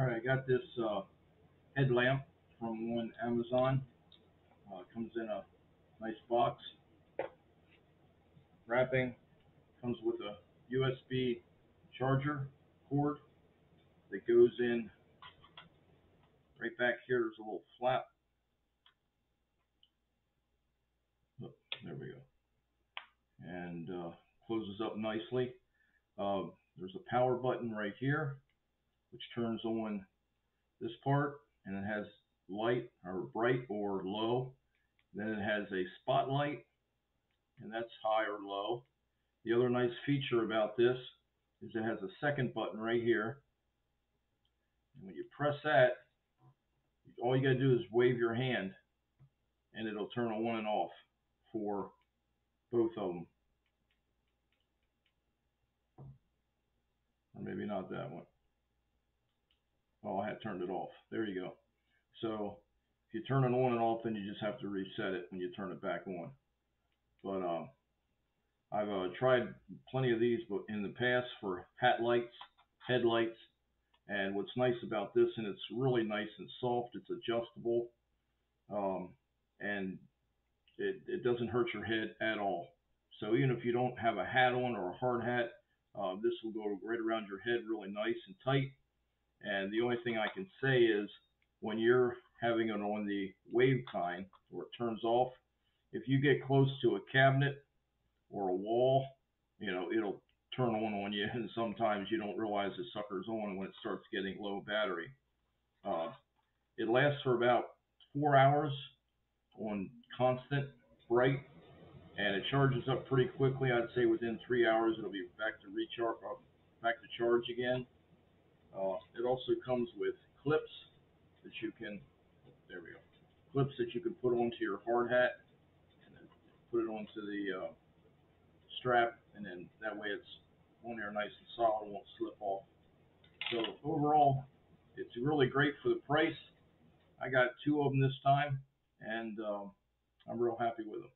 All right, I got this uh, headlamp from one Amazon. Uh, comes in a nice box. Wrapping comes with a USB charger cord that goes in right back here. There's a little flap. Oh, there we go. And uh, closes up nicely. Uh, there's a power button right here, which turns on this part, and it has light or bright or low. Then it has a spotlight, and that's high or low. The other nice feature about this is it has a second button right here. And when you press that, all you got to do is wave your hand, and it'll turn on and off for both of them. Or maybe not that one. Oh, I had turned it off. There you go. So if you turn it on and off, then you just have to reset it when you turn it back on. But um, I've uh, tried plenty of these but in the past for hat lights, headlights, and what's nice about this, and it's really nice and soft, it's adjustable, um, and it, it doesn't hurt your head at all. So even if you don't have a hat on or a hard hat, uh, this will go right around your head really nice and tight. And the only thing I can say is when you're having it on the wave kind where it turns off, if you get close to a cabinet or a wall, you know, it'll turn on on you. And sometimes you don't realize the sucker's on when it starts getting low battery. Uh, it lasts for about four hours on constant bright and it charges up pretty quickly. I'd say within three hours it'll be back to recharge, uh, back to charge again. Uh, it also comes with clips that you can, there we go, clips that you can put onto your hard hat and then put it onto the uh, strap, and then that way it's on there nice and solid, won't slip off. So overall, it's really great for the price. I got two of them this time, and um, I'm real happy with them.